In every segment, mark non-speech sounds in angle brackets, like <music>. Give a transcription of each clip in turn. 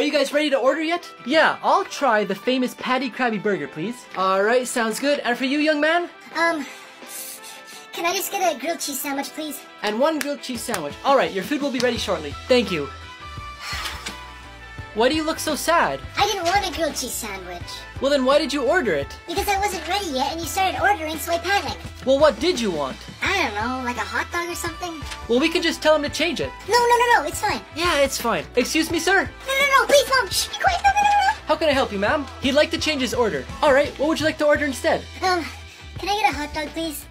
Are you guys ready to order yet? Yeah, I'll try the famous Patty Krabby Burger, please. Alright, sounds good. And for you, young man? Um, can I just get a grilled cheese sandwich, please? And one grilled cheese sandwich. Alright, your food will be ready shortly. Thank you. Why do you look so sad? I didn't want a grilled cheese sandwich. Well, then why did you order it? Because I wasn't ready yet and you started ordering, so I panicked. Well, what did you want? I don't know, like a hot dog or something? Well, we can just tell him to change it. No, no, no, no, it's fine. Yeah, it's fine. Excuse me, sir? No, no, no, please, Mom, shh, be quiet, no, no, no, How can I help you, ma'am? He'd like to change his order. Alright, what would you like to order instead? Um, can I get a hot dog, please?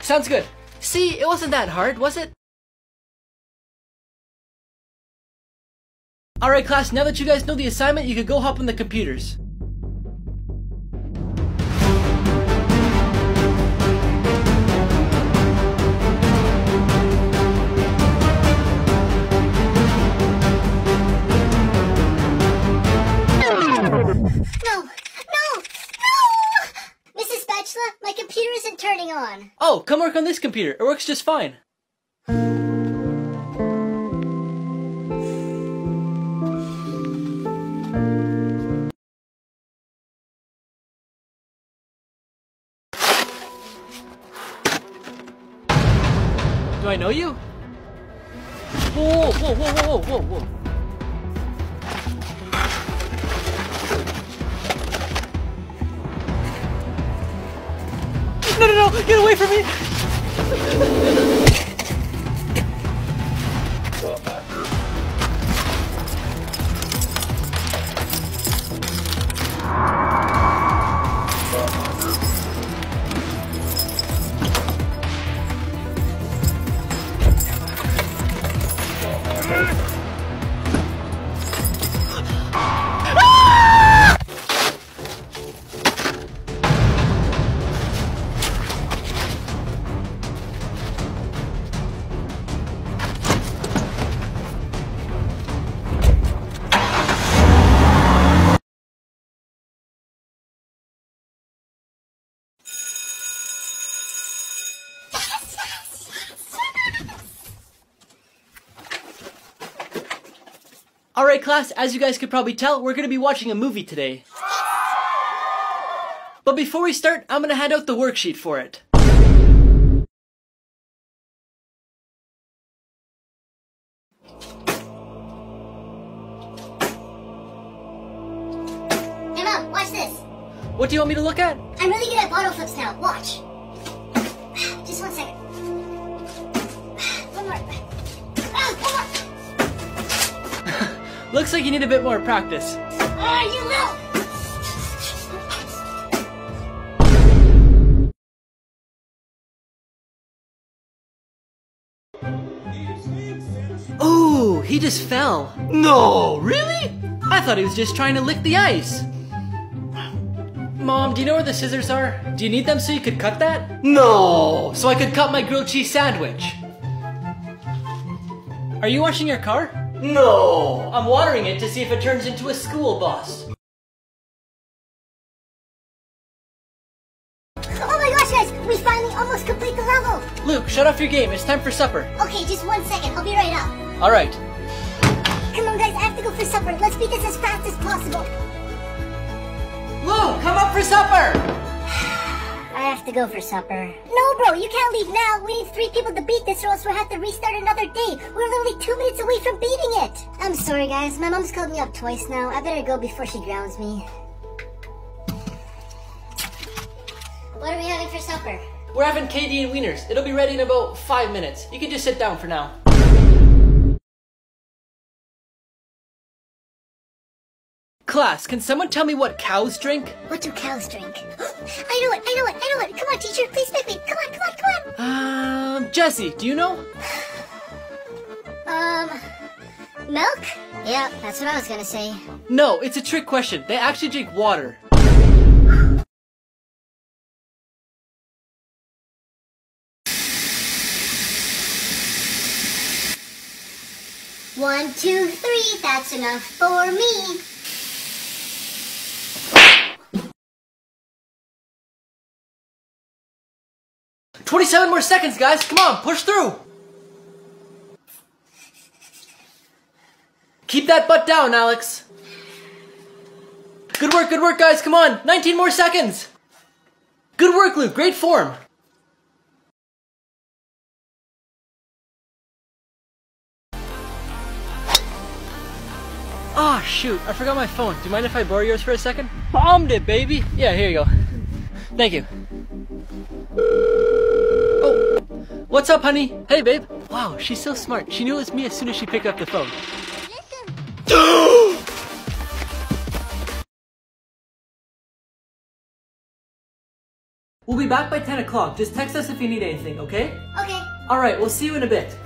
Sounds good. See, it wasn't that hard, was it? Alright class, now that you guys know the assignment, you can go hop on the computers. Turning on. Oh, come work on this computer. It works just fine. Do I know you? No! Get away from me! Alright, class, as you guys could probably tell, we're gonna be watching a movie today. But before we start, I'm gonna hand out the worksheet for it. Hey, Mom, watch this. What do you want me to look at? I'm really good at bottle flips now. Watch. <sighs> Just one second. Looks like you need a bit more practice. Ah, you will. Ooh, he just fell. No, really? I thought he was just trying to lick the ice. Mom, do you know where the scissors are? Do you need them so you could cut that? No, so I could cut my grilled cheese sandwich. Are you washing your car? No, I'm watering it to see if it turns into a school bus. Oh my gosh, guys, we finally almost complete the level. Luke, shut off your game. It's time for supper. Okay, just one second. I'll be right up. All right. Come on, guys, I have to go for supper. Let's beat this as fast as possible. Luke, come up for supper. <sighs> I have to go for supper. No, bro, you can't leave now. We need three people to beat this or else we'll have to restart another day. We're literally two minutes away from beating it. I'm sorry, guys. My mom's called me up twice now. I better go before she grounds me. What are we having for supper? We're having KD and wieners. It'll be ready in about five minutes. You can just sit down for now. Class, can someone tell me what cows drink? What do cows drink? <gasps> I know it, I know it, I know it. Come on, teacher, please pick me. Come on, come on, come on. Um, Jesse, do you know? <sighs> Um, milk? Yeah, that's what I was gonna say. No, it's a trick question. They actually drink water. One, two, three, that's enough for me. Twenty-seven more seconds, guys. Come on, push through. Keep that butt down, Alex. Good work, good work, guys. Come on. 19 more seconds. Good work, Luke. Great form. Ah, oh, shoot. I forgot my phone. Do you mind if I borrow yours for a second? Bombed it, baby. Yeah, here you go. Thank you. Oh, what's up, honey? Hey, babe. Wow, she's so smart. She knew it was me as soon as she picked up the phone. We'll be back by 10 o'clock. Just text us if you need anything, okay? Okay. Alright, we'll see you in a bit. <laughs>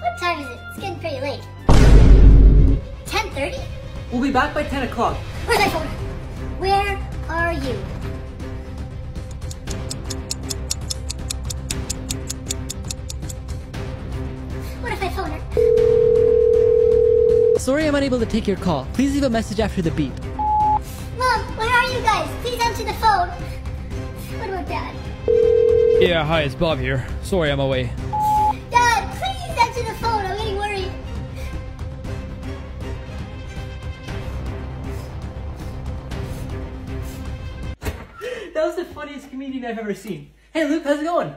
what time is it? It's getting pretty late. 10.30? We'll be back by 10 o'clock. Where's my phone? Where are you? Sorry I'm unable to take your call. Please leave a message after the beep. Mom, where are you guys? Please answer the phone. What about Dad? Yeah, hi, it's Bob here. Sorry I'm away. Dad, please answer the phone. I'm getting worried. that was the funniest comedian I've ever seen. Hey Luke, how's it going?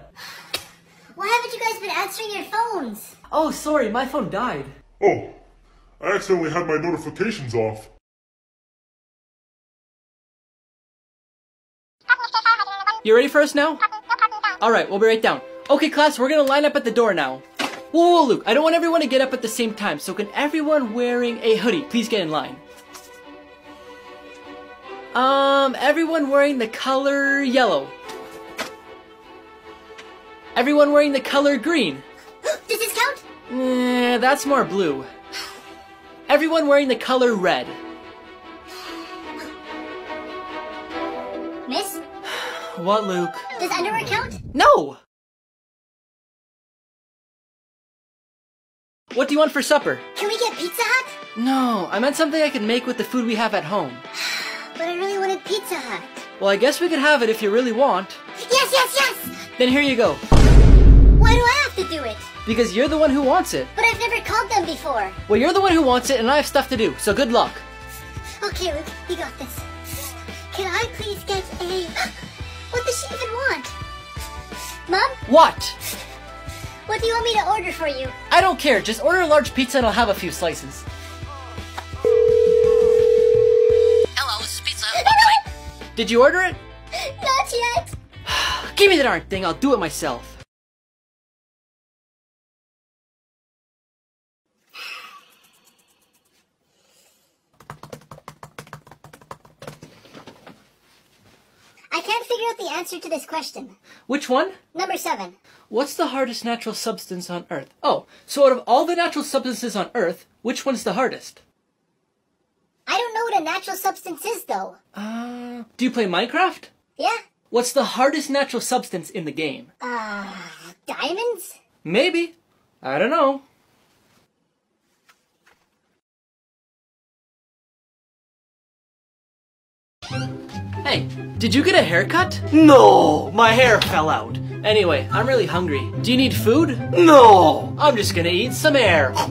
Why haven't you guys been answering your phones? Oh, sorry, my phone died. Oh, I accidentally had my notifications off. You ready for us now? Alright, we'll be right down. Okay, class, we're gonna line up at the door now. Whoa, whoa, Luke, I don't want everyone to get up at the same time, so can everyone wearing a hoodie please get in line? Um, everyone wearing the color yellow. Everyone wearing the color green. <gasps> Does this count? Eh, that's more blue. Everyone wearing the color red. Miss? What, Luke? Does underwear count? No! What do you want for supper? Can we get Pizza Hut? No, I meant something I could make with the food we have at home. <sighs> But I really wanted Pizza Hut. Well, I guess we could have it if you really want. Yes, yes, yes! Then here you go. Why do I Because you're the one who wants it. But I've never called them before. Well, you're the one who wants it, and I have stuff to do, so good luck. Okay, Luke, you got this. Can I please get a... <gasps> What does she even want? Mom? What? What do you want me to order for you? I don't care. Just order a large pizza and I'll have a few slices. Hello, this is pizza. What can I... Did you order it? Not yet. <sighs> Give me the darn thing. I'll do it myself. I can't figure out the answer to this question. Which one? Number seven. What's the hardest natural substance on Earth? Oh, so out of all the natural substances on Earth, which one's the hardest? I don't know what a natural substance is, though. Uh, do you play Minecraft? Yeah? What's the hardest natural substance in the game? Uh, diamonds? Maybe. I don't know. Hey, did you get a haircut? No, my hair fell out. Anyway, I'm really hungry. Do you need food? No, I'm just gonna eat some air. <laughs>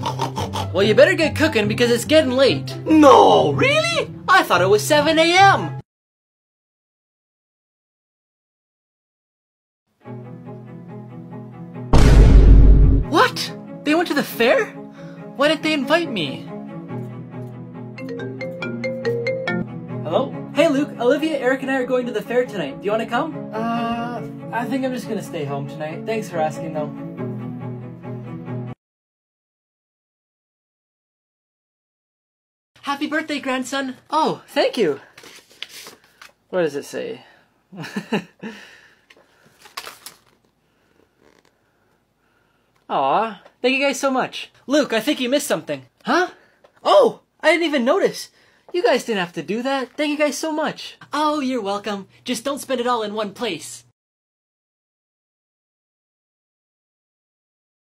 Well, you better get cooking because it's getting late. No, really? I thought it was 7 a.m. What? They went to the fair? Why didn't they invite me? Luke, Olivia, Eric, and I are going to the fair tonight. Do you want to come? Uh, I think I'm just gonna stay home tonight. Thanks for asking though. Happy birthday, grandson! Oh, thank you! What does it say? <laughs> Aw, thank you guys so much. Luke, I think you missed something. Huh? Oh, I didn't even notice. You guys didn't have to do that. Thank you guys so much. Oh, you're welcome. Just don't spend it all in one place.